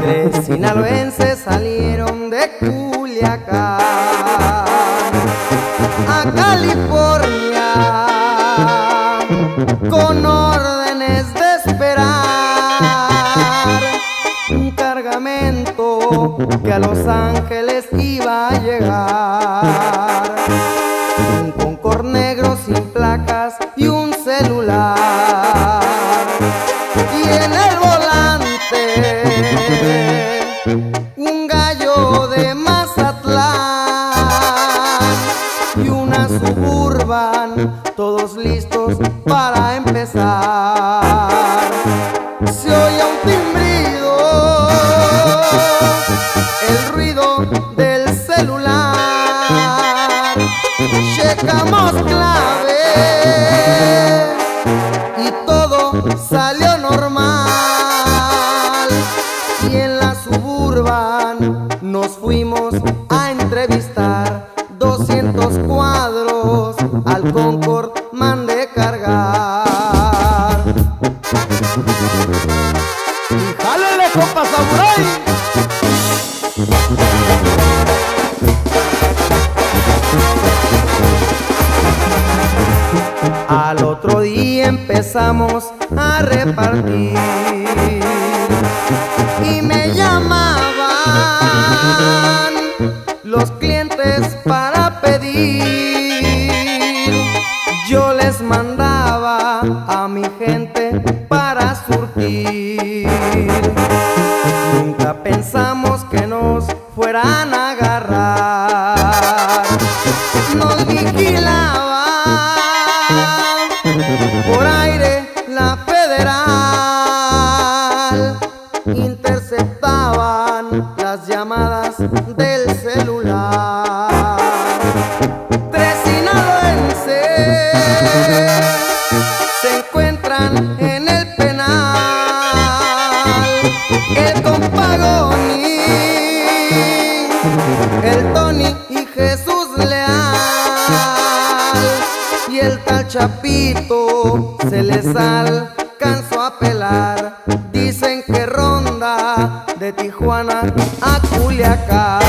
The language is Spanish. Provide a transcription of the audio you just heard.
Tres sinaloenses salieron de Culiacán a California con órdenes un cargamento que a Los Ángeles iba a llegar. Un Concor negro sin placas y un celular. Y en el volante un gallo de Mazatlán y una suburban, todos listos para empezar. Al otro día empezamos a repartir y me llamaban los clientes para pedir. Yo les mandaba a mi gente para surtir. Nunca pensamos que nos fueran a agarrar. Nos vigilaban por aire la federal. Interceptaban las llamadas del celular. Tres sinaloenses El Tony y Jesús Leal. Y el tal Chapito se les alcanzó a pelar. Dicen que ronda de Tijuana a Culiacán.